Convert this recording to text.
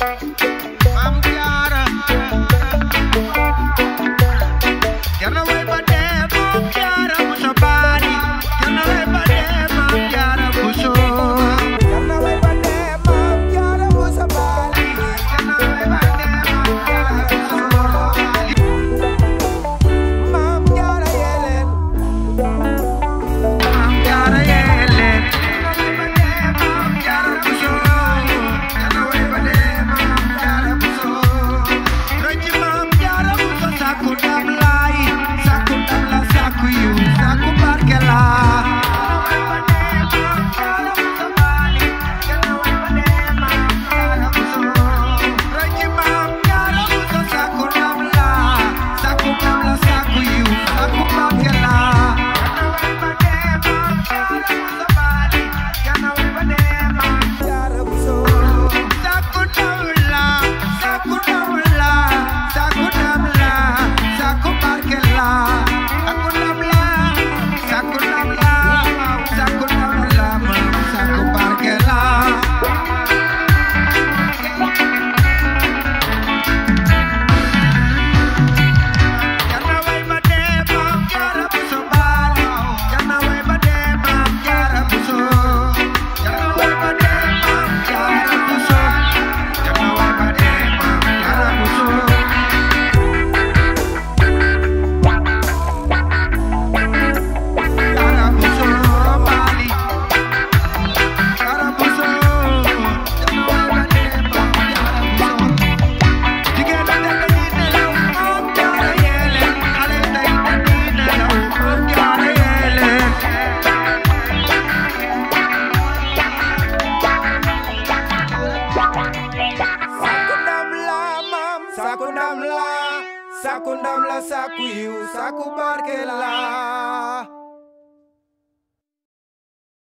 Okay. sàkku ndam la sàkku ndam la sàkku yiw sàkku barke la